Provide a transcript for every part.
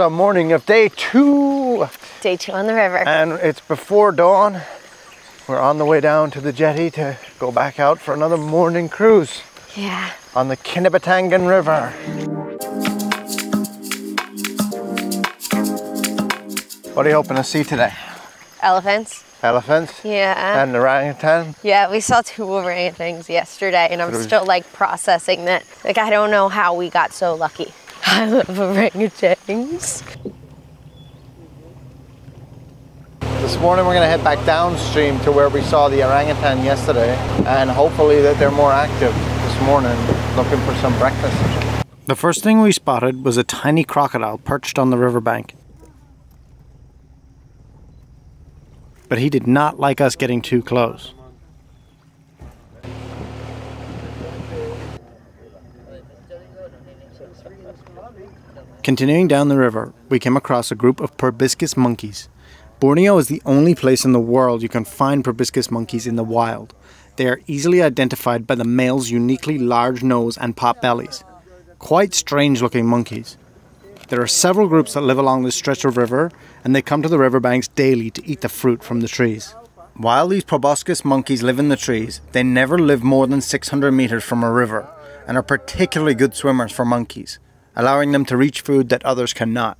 the morning of day two. Day two on the river. And it's before dawn. We're on the way down to the jetty to go back out for another morning cruise yeah. on the Kinabatangan River. What are you hoping to see today? Elephants. Elephants? Yeah. And orangutan? Yeah, we saw two orangutans yesterday, and I'm But it was- still like processing that. Like, I don't know how we got so lucky. I love orangutans. This morning we're going to head back downstream to where we saw the orangutan yesterday and hopefully that they're more active this morning looking for some breakfast. The first thing we spotted was a tiny crocodile perched on the riverbank. But he did not like us getting too close. Continuing down the river, we came across a group of proboscis monkeys. Borneo is the only place in the world you can find proboscis monkeys in the wild. They are easily identified by the male's uniquely large nose and pot bellies. Quite strange looking monkeys. There are several groups that live along this stretch of river, and they come to the riverbanks daily to eat the fruit from the trees. While these proboscis monkeys live in the trees, they never live more than 600 meters from a river, and are particularly good swimmers for monkeys, allowing them to reach food that others cannot.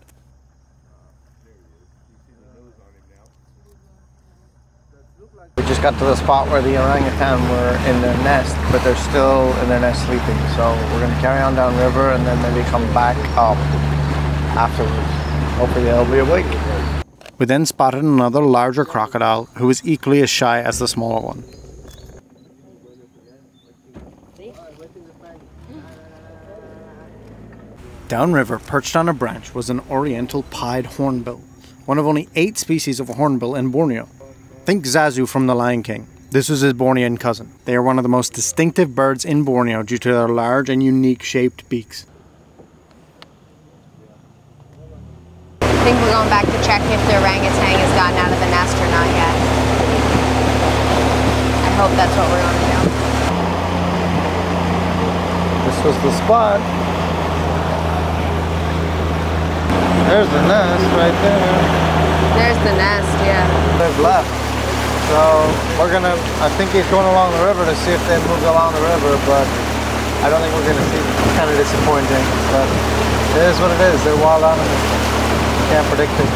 We just got to the spot where the orangutan were in their nest, but they're still in their nest sleeping. So we're going to carry on downriver and then maybe come back up afterwards. Hopefully they'll be awake. We then spotted another larger crocodile who was equally as shy as the smaller one. Downriver, perched on a branch, was an oriental pied hornbill, one of only eight species of hornbill in Borneo. Think Zazu from The Lion King. This was his Bornean cousin. They are one of the most distinctive birds in Borneo due to their large and unique shaped beaks. I think we're going back to check if the orangutan has gotten out of the nest or not yet. I hope that's what we're going to do. This was the spot. There's the nest right there. There's the nest, yeah. They've left. So we're gonna, I think he's going along the river to see if they moved along the river, but I don't think we're gonna see them. It's kind of disappointing, but it is what it is. They're wild animals. Can't predict it.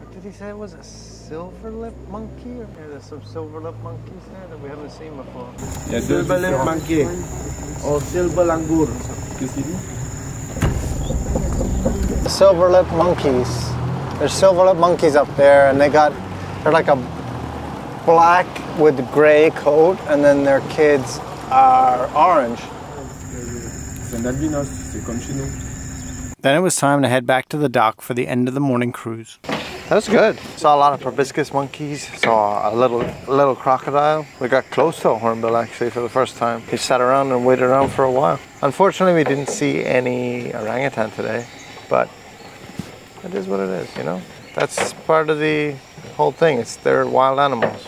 What did he say it was a silver lip monkey? Or there's some silver lip monkeys there that we haven't seen before. Il y a deux Silver lip monkey or silver langur. silver lip monkeys. There's silver lip monkeys up there, and they got they're like a black with gray coat, and then their kids are orange. C'est un albinos, c'est comme chez nous. Then it was time to head back to the dock for the end of the morning cruise. That was good. Saw a lot of proboscis monkeys. Saw a little little crocodile. We got close to a hornbill actually for the first time. He sat around and waited around for a while. Unfortunately, we didn't see any orangutan today, but it is what it is, you know. That's part of the whole thing. It's they're wild animals.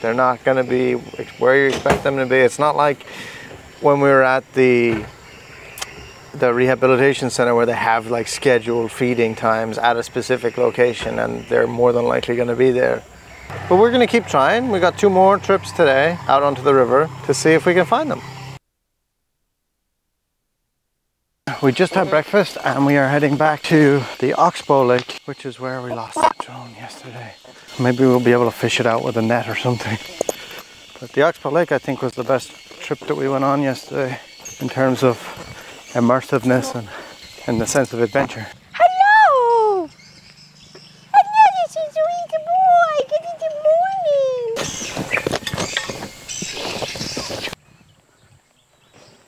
They're not going to be where you expect them to be. It's not like when we were at the the rehabilitation center where they have like scheduled feeding times at a specific location and they're more than likely going to be there. But we're going to keep trying. We got two more trips today out onto the river to see if we can find them. We just had breakfast and we are heading back to the Oxbow Lake, which is where we lost the drone yesterday. Maybe we'll be able to fish it out with a net or something. But the Oxbow Lake, I think, was the best trip that we went on yesterday in terms of immersiveness and, and the sense of adventure. Hello! Is Sweet Boy. Good morning.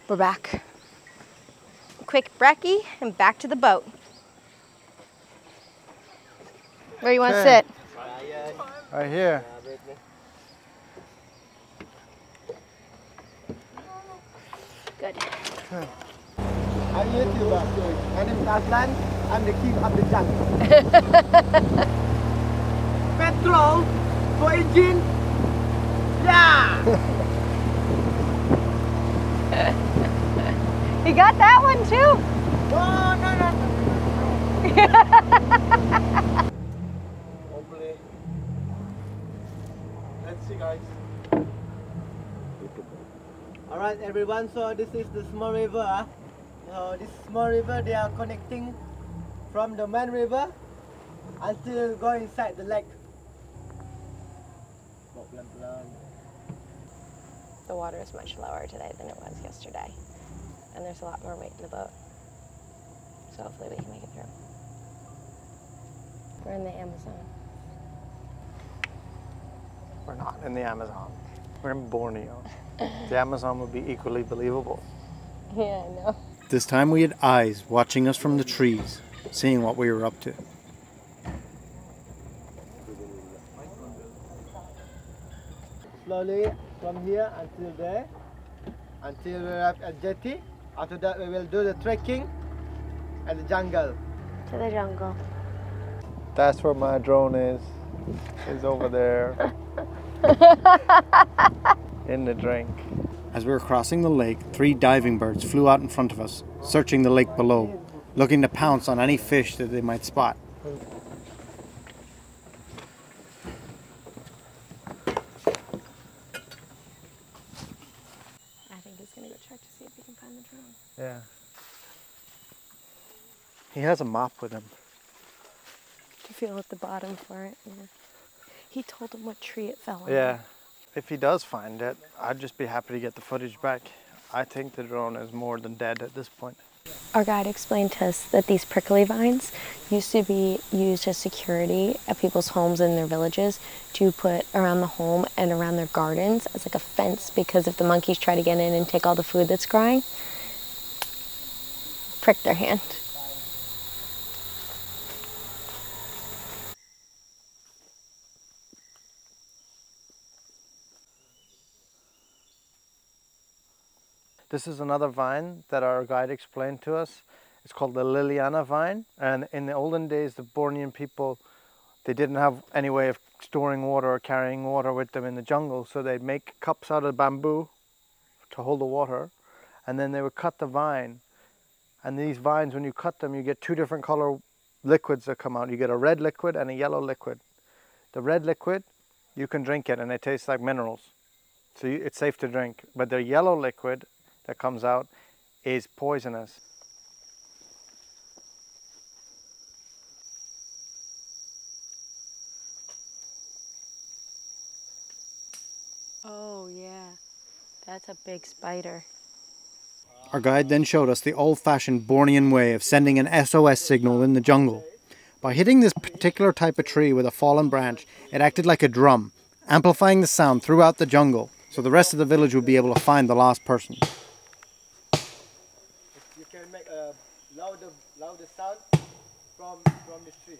We're back. Quick brekkie and back to the boat. Where you want to sit? Right here. Good. I'm YouTuber. My name is Aslan. I'm the king of the jungle. Petrol for engine. Yeah. You got that one too? Hopefully. Let's see, guys. All right, everyone. So this is the small river. ah. So this small river, they are connecting from the main river until go inside the lake. The water is much lower today than it was yesterday. And there's a lot more weight in the boat. So hopefully we can make it through. We're in the Amazon. We're not in the Amazon. We're in Borneo. the Amazon would be equally believable. Yeah, I know. This time we had eyes watching us from the trees, seeing what we were up to. Slowly from here until there, until we arrive at jetty. After that, we will do the trekking and the jungle. To the jungle. That's where my drone is. It's over there. in the drink. As we were crossing the lake, three diving birds flew out in front of us, searching the lake below, looking to pounce on any fish that they might spot. I think he's gonna go check to see if he can find the drone. Yeah. He has a mop with him. To feel at the bottom for it. Yeah. He told him what tree it fell on. Yeah. If he does find it, I'd just be happy to get the footage back. I think the drone is more than dead at this point. Our guide explained to us that these prickly vines used to be used as security at people's homes in their villages to put around the home and around their gardens as like a fence because if the monkeys try to get in and take all the food that's growing, prick their hand. This is another vine that our guide explained to us. It's called the Liliana vine. And in the olden days, the Bornean people, they didn't have any way of storing water or carrying water with them in the jungle. So they'd make cups out of bamboo to hold the water. And then they would cut the vine. And these vines, when you cut them, you get two different color liquids that come out. You get a red liquid and a yellow liquid. The red liquid, you can drink it and it tastes like minerals. So you, it's safe to drink. But the yellow liquid that comes out is poisonous. Oh, yeah. That's a big spider. Our guide then showed us the old fashioned Bornean way of sending an SOS signal in the jungle. By hitting this particular type of tree with a fallen branch, it acted like a drum, amplifying the sound throughout the jungle so the rest of the village would be able to find the lost person. You can make a louder, louder sound from from this tree.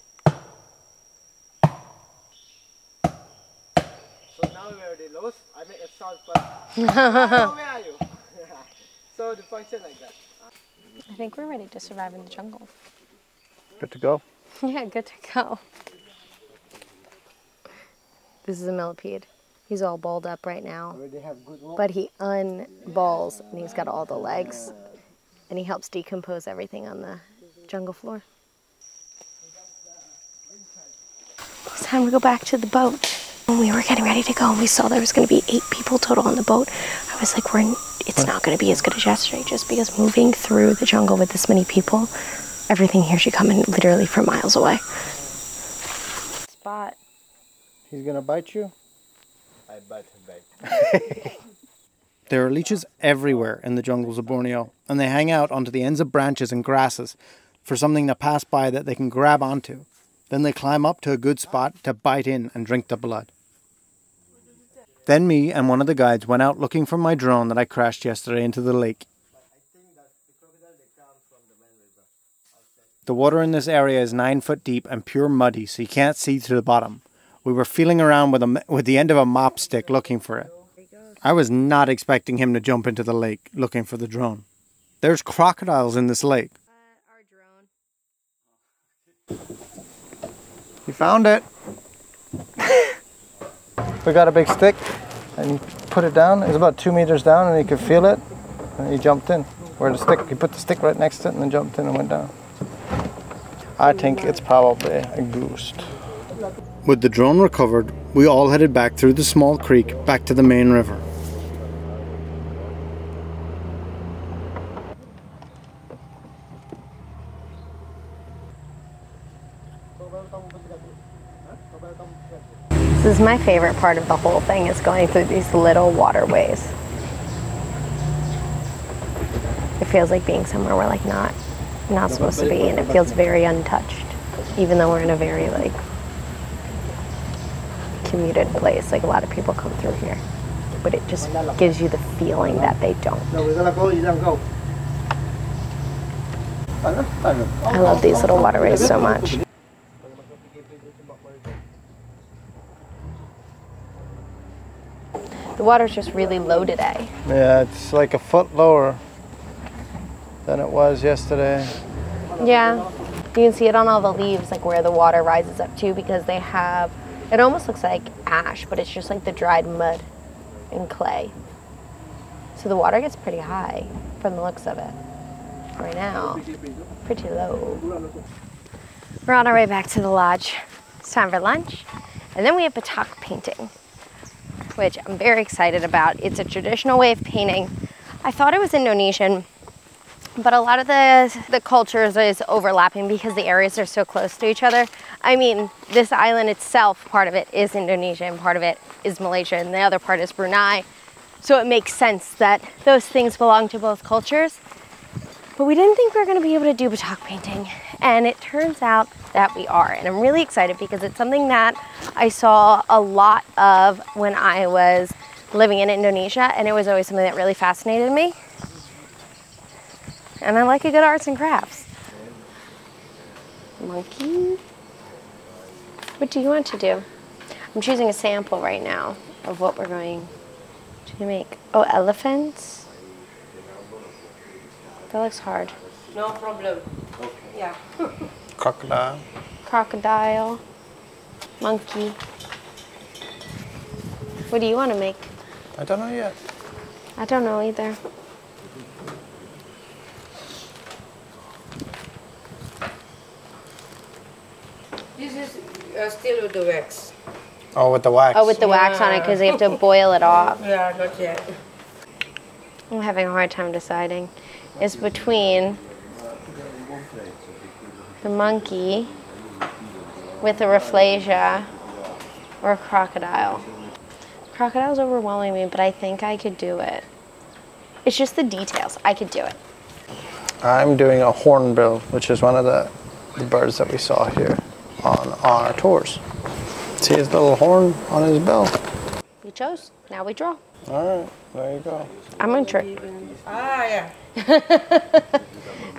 So now we're already lost. I make a sound, but Hello, where are you? so the function like that. I think we're ready to survive in the jungle. Good to go. Yeah, good to go. This is a millipede. He's all balled up right now, have good but he unballs and he's got all the legs and he helps decompose everything on the jungle floor. It's time to go back to the boat. When we were getting ready to go and we saw there was going to be eight people total on the boat, I was like, we're, it's not going to be as good as yesterday just because moving through the jungle with this many people, everything here should come in literally from miles away. Spot. He's gonna bite you? I bite him back. There are leeches everywhere in the jungles of Borneo, and they hang out onto the ends of branches and grasses for something to pass by that they can grab onto. Then they climb up to a good spot to bite in and drink the blood. Then me and one of the guides went out looking for my drone that I crashed yesterday into the lake. The water in this area is nine foot deep and pure muddy, so you can't see to the bottom. We were feeling around with, a, with the end of a mop stick looking for it. I was not expecting him to jump into the lake looking for the drone. There's crocodiles in this lake. drone. You found it. we got a big stick and he put it down. It's about two meters down and he could feel it. And he jumped in. Where the stick, he put the stick right next to it and then jumped in and went down. I think it's probably a goose. With the drone recovered, we all headed back through the small creek back to the main river. Is my favorite part of the whole thing is going through these little waterways. It feels like being somewhere we're like not not supposed to be and it feels very untouched. Even though we're in a very like commuted place. Like a lot of people come through here. But it just gives you the feeling that they don't. I love these little waterways so much. The water's just really low today. Yeah, it's like a foot lower than it was yesterday. Yeah. You can see it on all the leaves, like where the water rises up to, because they have, it almost looks like ash, but it's just like the dried mud and clay. So the water gets pretty high from the looks of it. Right now, pretty low. We're on our way back to the lodge. It's time for lunch. And then we have batik painting, which I'm very excited about. It's a traditional way of painting. I thought it was Indonesian, but a lot of the, the cultures is overlapping because the areas are so close to each other. I mean, this island itself, part of it is Indonesia and part of it is Malaysia and the other part is Brunei. So it makes sense that those things belong to both cultures. But we didn't think we were going to be able to do batik painting. And it turns out that we are. And I'm really excited because it's something that I saw a lot of when I was living in Indonesia. And it was always something that really fascinated me. And I like a good arts and crafts. Monkey. What do you want to do? I'm choosing a sample right now of what we're going to make. Oh, elephants. That looks hard. No problem. Yeah. Crocodile. Crocodile. Monkey. What do you want to make? I don't know yet. I don't know either. This is uh, still with the wax. Oh, with the wax. Oh, with the wax on it because they have to boil it off. Yeah, not yet. I'm having a hard time deciding. It's between the monkey with a rafflesia or a crocodile. Crocodile's overwhelming me, but I think I could do it. It's just the details. I could do it. I'm doing a hornbill, which is one of the, the birds that we saw here on, on our tours. See his little horn on his bill? You chose. Now we draw. All right, there you go. I'm gonna trick. Ah, yeah.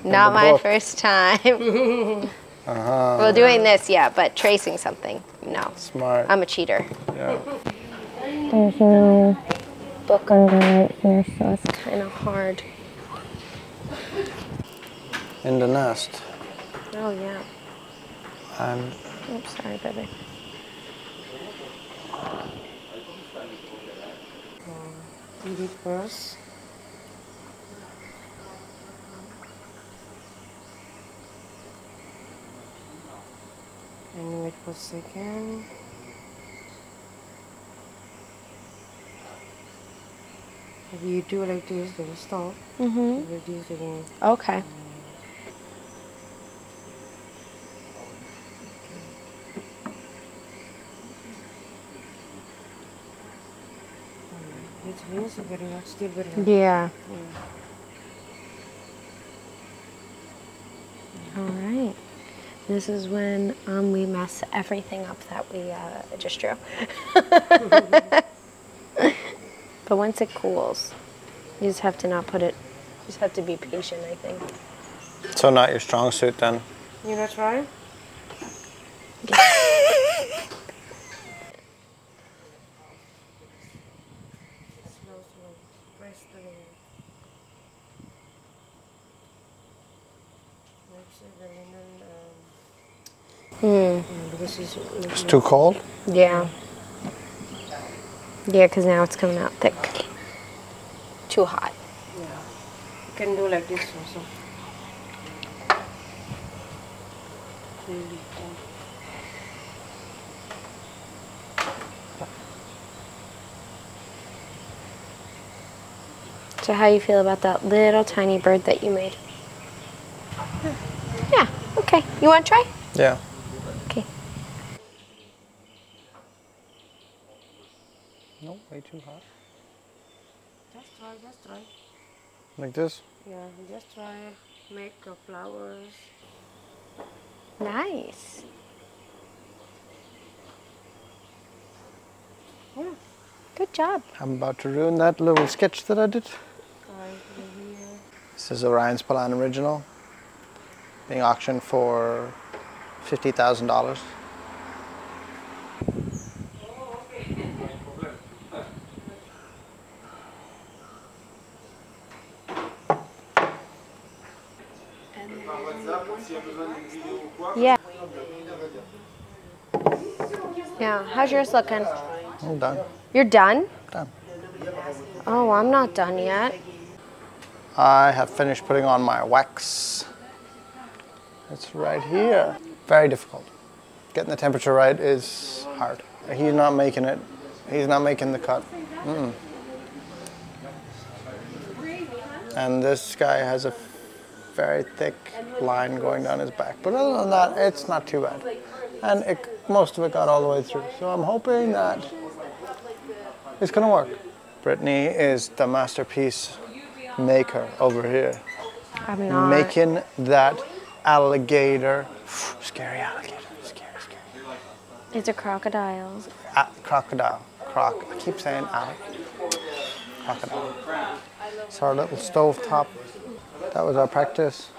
Not my book. first time. Uh-huh. well, doing this, yeah, but tracing something, no. Smart. I'm a cheater. yeah. There's no book under right here, so it's kind of hard. In the nest. Oh, yeah. And Oops, sorry, baby. Eat it first. And wait for a second. If you do like this, then stop. Mm-hmm. Reduce again. Okay. It means very hot, still very hot. Yeah. All right. This is when um, we mess everything up that we uh, just drew. but once it cools, you just have to not put it. You just have to be patient. I think. so not your strong suit then. You not try? it's, It's too cold. Yeah. Yeah, because now it's coming out thick. Too hot. Yeah. You can do like this also. So how you feel about that little tiny bird that you made? Yeah, okay. You want to try? Yeah. too hot? Just try, just try. Like this? Yeah, just try make the flowers. Nice. Yeah, good job. I'm about to ruin that little sketch that I did. This is Orion's Palan original, being auctioned for $50,000. Yeah. Yeah. How's yours looking? I'm done. You're done? Done. Oh, I'm not done yet. I have finished putting on my wax. It's right here. Very difficult. Getting the temperature right is hard. He's not making it. He's not making the cut. Mm-mm. And this guy has a very thick line going down his back. But other than that, it's not too bad. And it, most of it got all the way through. So I'm hoping that it's gonna work. Brittany is the masterpiece maker over here. I'm not. Making that alligator, scary alligator, scary, scary. It's a crocodile. Crocodile, croc. I keep saying alligator. Crocodile. So our little stove top. That was our practice.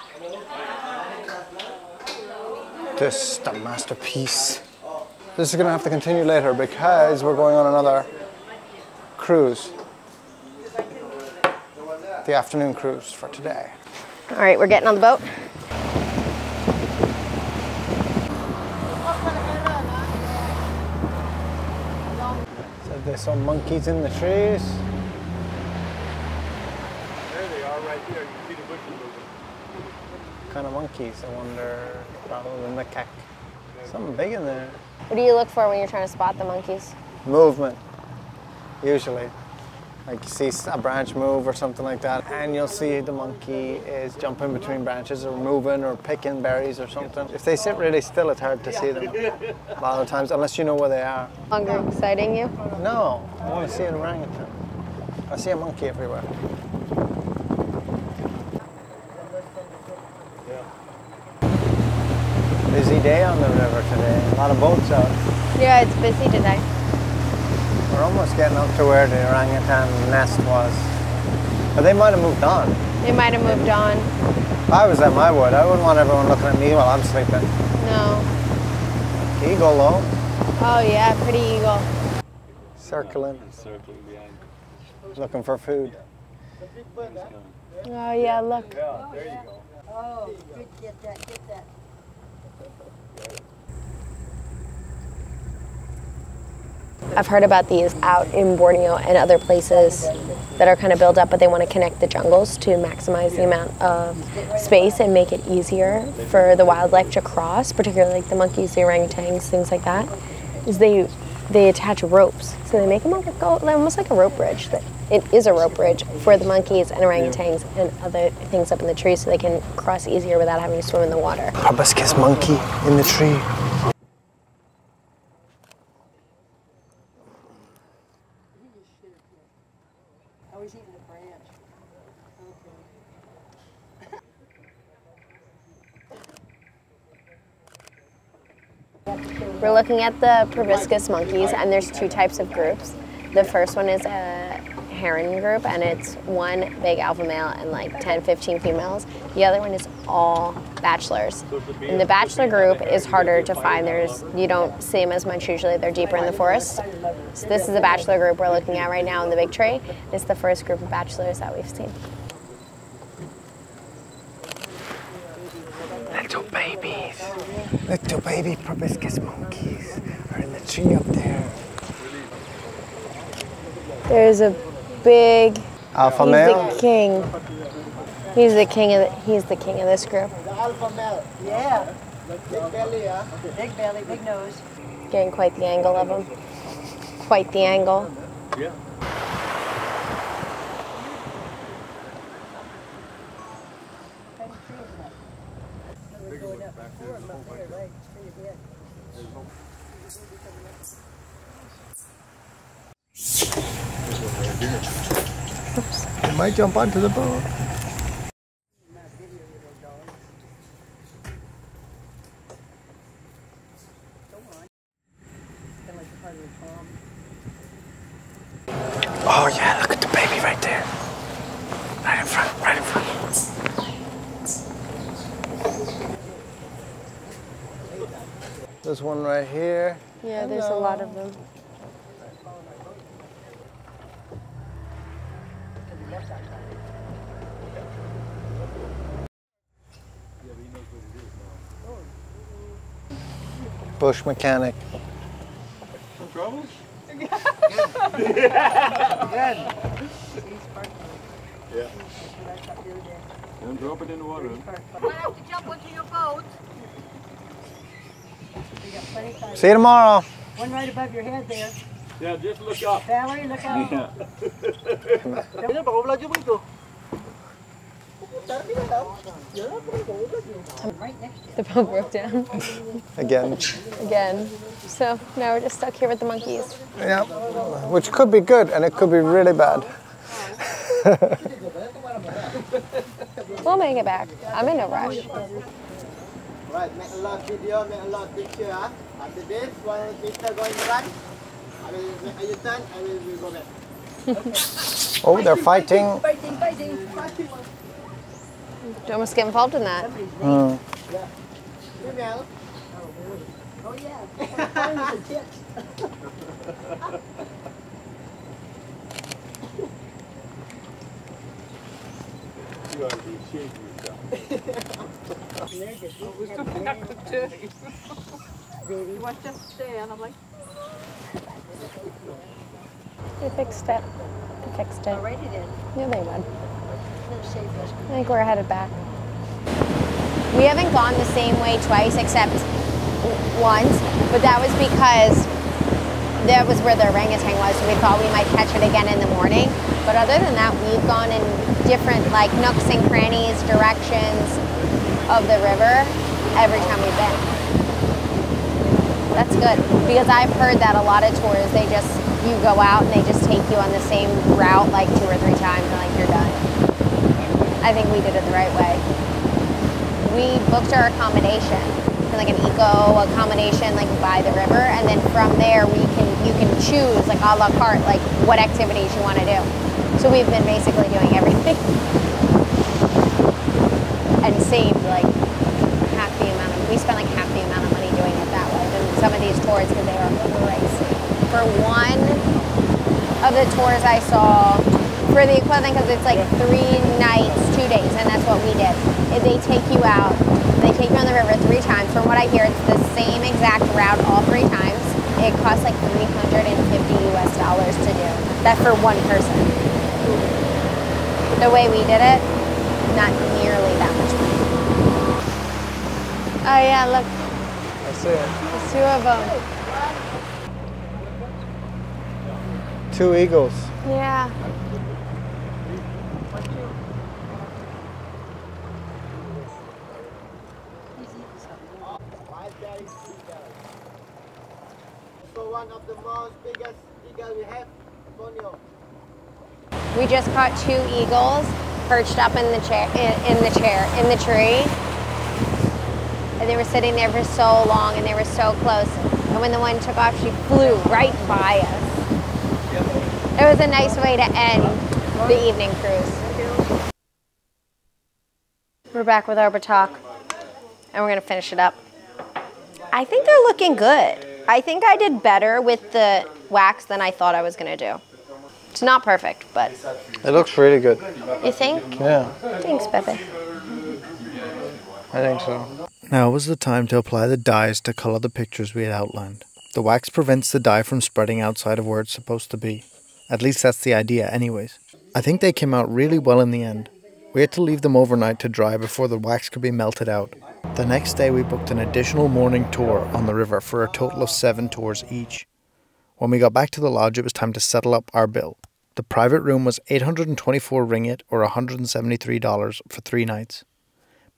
This is the masterpiece. This is gonna have to continue later because we're going on another cruise. The afternoon cruise for today. All right, we're getting on the boat. So there's some monkeys in the trees. There they are right there. You can see the bushes moving. Kind of monkeys, I wonder, rather than macaque. Something big in there. What do you look for when you're trying to spot the monkeys? Movement, usually. Like you see a branch move or something like that, and you'll see the monkey is jumping between branches or moving or picking berries or something. If they sit really still, it's hard to see them a lot of times, unless you know where they are. Longer exciting you? No, I want to see an orangutan. I see a monkey everywhere. Busy day on the river today. A lot of boats out. Yeah, it's busy today. We're almost getting up to where the orangutan nest was. But they might have moved on. They might have moved on. If I was at my wood, I wouldn't want everyone looking at me while I'm sleeping. No. Eagle, though, Oh yeah, pretty eagle. circling, Circling behind. looking for food. Oh yeah, look. Yeah, there you go. I've heard about these out in Borneo and other places that are kind of built up, but they want to connect the jungles to maximize the amount of space and make it easier for the wildlife to cross, particularly like the monkeys, the orangutans, things like that. Is they they attach ropes, so they make them almost, go, almost like a rope bridge. That it is a rope bridge for the monkeys and orangutans and other things up in the trees, so they can cross easier without having to swim in the water. Proboscis monkey in the tree. We're looking at the proboscis monkeys, and there's two types of groups. The first one is a harem group, and it's one big alpha male and like 10, 15 females. The other one is all bachelors. And the bachelor group is harder to find. There's you don't see them as much usually. They're deeper in the forest. So this is the bachelor group we're looking at right now in the big tree. It's the first group of bachelors that we've seen. Little babies. Little baby proboscis monkeys are in the tree up there. There's a big Alpha He's male. the king. He's the king of the, he's the king of this group. The alpha male. Yeah. Big belly, huh? Big belly, big nose. Getting quite the angle of him. Quite the angle. It might jump onto the boat. Oh yeah, look at the baby right there. Right in front, right in front. There's one right here. Yeah, there's a lot of them. Bush mechanic. Some trouble? Yeah. Don't drop it in the water. See you tomorrow. One right above your head there. Yeah, just look up. Valerie, look out. Ini bawa belajar begitu. Right next to. The boat broke down Again. again. So now we're just stuck here with the monkeys. Yeah. Which could be good and it could be really bad. We'll make it back. I'm in no rush. Right, make a lot of video, make a lot of picture, huh? After this, while Peter going run, Oh, they're fighting. Fighting, fighting, fighting. You almost get involved in that. Female. Hmm. Oh, yeah. Fine as a tit. You ought to be ashamed of yourself. Baby, watch us stand. I'm like, They fixed it. They fixed it. alrighty then. Yeah, they would. They're safe as I think we're headed back. We haven't gone the same way twice except once, but that was because that was where the orangutan was. So we thought we might catch it again in the morning. But other than that, we've gone in different like nooks and crannies, directions of the river every time we've been. That's good because I've heard that a lot of tours they just you go out and they just take you on the same route like two or three times and like you're done. I think we did it the right way. We booked our accommodation, like an eco accommodation, like by the river, and then from there we can you can choose like a la carte, like what activities you want to do. So we've been basically doing everything and saved like half the amount of we spent like half the amount of money doing it that way than some of these tours because they were pricey. For one of the tours I saw for the equivalent because it's like three nights, two days, and that's what we did. Is they take you out, they take you on the river three times. From what I hear, it's the same exact route all three times. It costs like 350 US dollars to do. That for one person. The way we did it, not nearly that much money. Oh yeah, look, I see it. there's two of them. Two eagles. Yeah. Five days, eagle. So one of the most biggest eagle we have, Borneo. We just caught two eagles perched up in the chair in, in the chair in the tree. And they were sitting there for so long and they were so close. And when the one took off, she flew right by us. It was a nice way to end the evening cruise. We're back with our batik and we're gonna finish it up. I think they're looking good. I think I did better with the wax than I thought I was gonna do. It's not perfect, but It looks really good. you think? Yeah, Thanks, Pepe. I think so. Now was the time to apply the dyes to color the pictures we had outlined. The wax prevents the dye from spreading outside of where it's supposed to be. At least that's the idea, anyways. I think they came out really well in the end. We had to leave them overnight to dry before the wax could be melted out. The next day, we booked an additional morning tour on the river for a total of seven tours each. When we got back to the lodge, it was time to settle up our bill. The private room was 824 ringgit or $173 for three nights.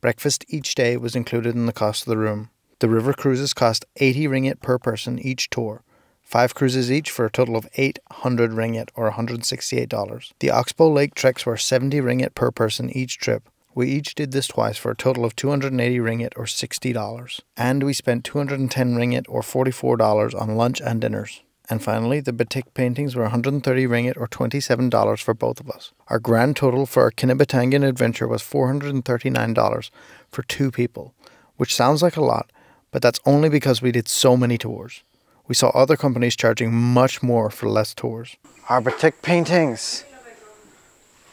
Breakfast each day was included in the cost of the room. The river cruises cost 80 ringgit per person each tour, five cruises each for a total of 800 ringgit or $168. The Oxbow Lake treks were 70 ringgit per person each trip. We each did this twice for a total of 280 ringgit or $60. And we spent 210 ringgit or $44 on lunch and dinners. And finally, the batik paintings were 130 ringgit or $27 for both of us. Our grand total for our Kinabatangan adventure was $439 for two people, which sounds like a lot, but that's only because we did so many tours. We saw other companies charging much more for less tours. Our batik paintings.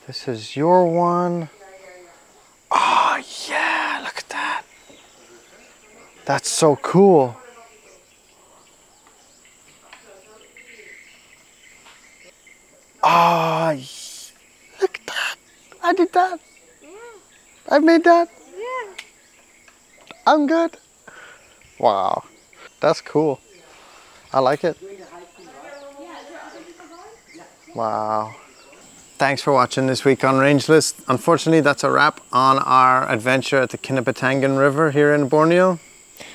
This is your one. Oh yeah, look at that. That's so cool. Ah, look at that. I did that. I made that. Yeah. I'm good. Wow. That's cool. I like it. Wow. Thanks for watching this week on Rangeless. Unfortunately, that's a wrap on our adventure at the Kinabatangan River here in Borneo.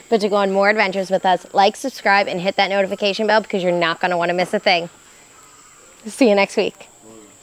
But to go on more adventures with us, like, subscribe, and hit that notification bell because you're not going to want to miss a thing. See you next week.